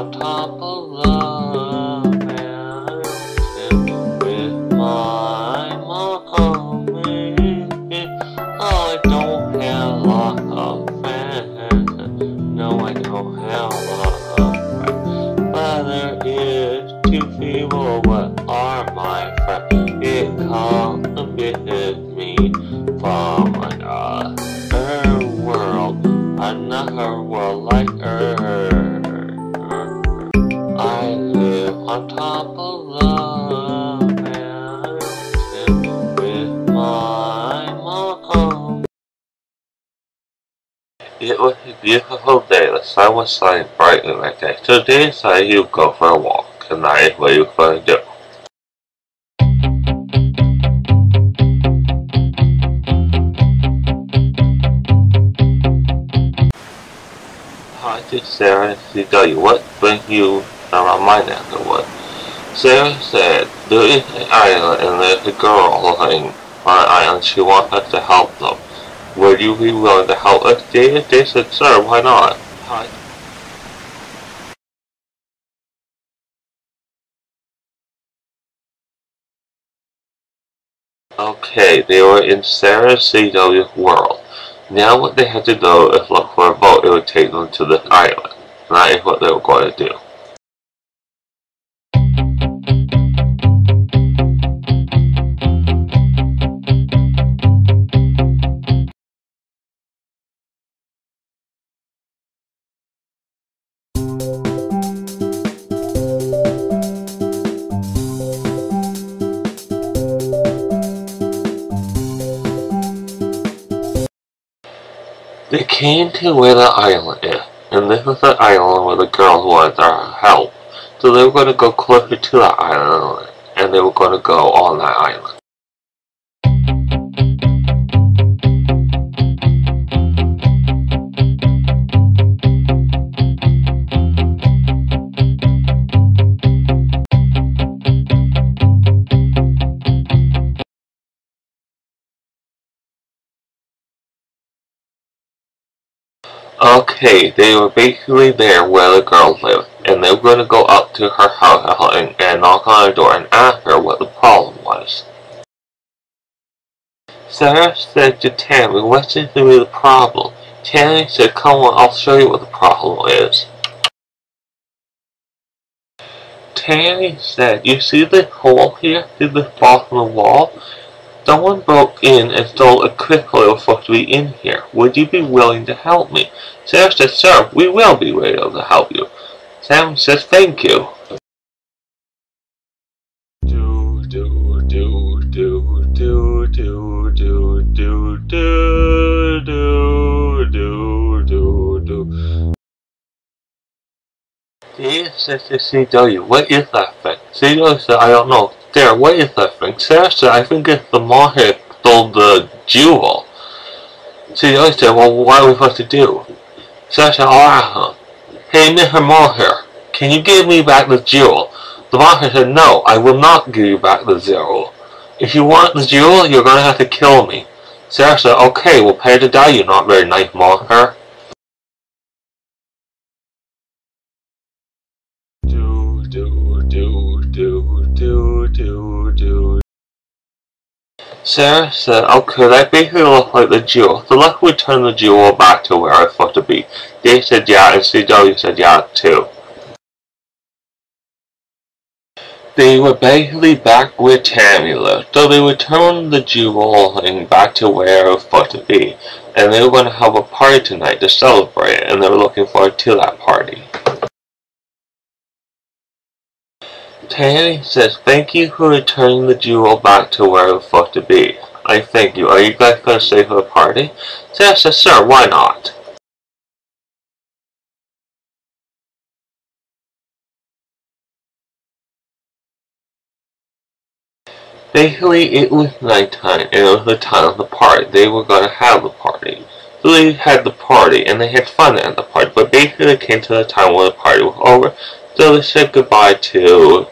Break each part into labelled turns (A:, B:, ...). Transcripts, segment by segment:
A: on top of the mountain with my mommy. Oh, I don't have a lot of friends. No, I don't have a lot of friends. But there is two people what are my friends. It comes with me from It was a beautiful day. The sun was shining brightly that day. So they decided you go for a walk, and that is what you're going to do. Hi to Sarah tell you what brings you around my the woods. Sarah said there is an island and there's a girl living on an island. She wants us to help them. Would you be willing to help us, David? They said, sir, why not? Hi. Okay, they were in Sarah CW's world. Now what they had to do is look for a boat that would take them to this island. And that is what they were going to do. They came to where the island is, and this was the island where the girls wanted their help. So they were going to go closer to that island, and they were going to go on that island. Okay, they were basically there where the girl lived, and they were going to go up to her house and, and knock on her door and ask her what the problem was. Sarah said to Tammy, what seems to be the problem? Tammy said, come on, I'll show you what the problem is. Tammy said, you see this hole here? See this bottom of the wall? Someone broke in and stole a crystal that was supposed to be in here. Would you be willing to help me? Sarah says, Sir, we will be able to help you. Sam says, Thank you. Do, do, do, do, do, do, do, do, do, do, do, do, do. Says CW, what is that thing? CW said, I don't know. There, what is that thing? Sarah I think it's the moth stole the jewel. CW said, well, what are we supposed to do? Sarah said, I'll ask him. Hey, Mr. Mohair, can you give me back the jewel? The moth said, no, I will not give you back the jewel. If you want the jewel, you're going to have to kill me. Sarah said, okay, we'll pay to die, you not very nice Mohair. Do do do do. Sarah said, okay, that basically looks like the jewel. So let's return the jewel back to where it's supposed to be. Dave said yeah, and CW said yeah too. They were basically back where Tammy lived, so they returned the jewel and back to where it supposed to be. And they were going to have a party tonight to celebrate, and they were looking forward to that party. Tammy says, thank you for returning the jewel back to where it was supposed to be. I thank you. Are you guys going to stay for the party? Sarah says, sir, why not? Basically, it was nighttime, and it was the time of the party. They were going to have the party. So they had the party, and they had fun at the party, but basically it came to the time when the party was over, so they said goodbye to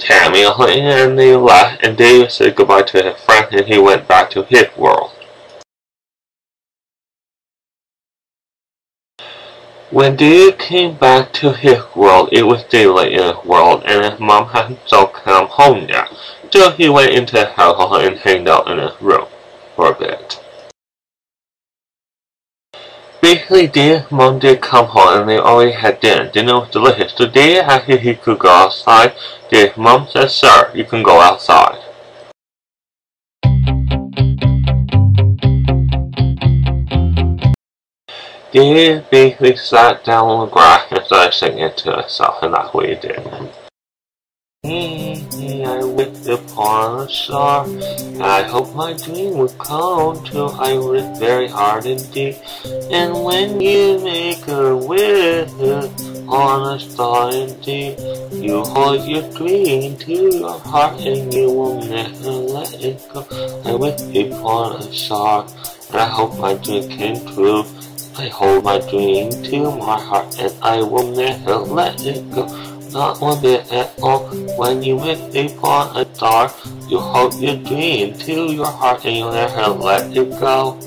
A: Tammy, and they left, and David said goodbye to his friend, and he went back to his world. When Dave came back to his world, it was daylight in his world, and his mom hadn't still come home yet. So he went into his house and hanged out in his room for a bit. Basically, Dave's mom did come home and they already had dinner. Dinner was delicious. So Dave asked if he could go outside. Dave's mom said, sir, you can go outside. Dave basically sat down on the grass and started singing to himself, and that's what he did. Mm. I wish upon a star. I hope my dream would come true. I worked very hard indeed. And when you make a wish on a star indeed, you hold your dream to your heart and you will never let it go. I wish upon a star. I hope my dream came true. I hold my dream to my heart and I will never let it go. Not one bit at all. When you wish upon a star, you hold your dream to your heart and you'll never let it go.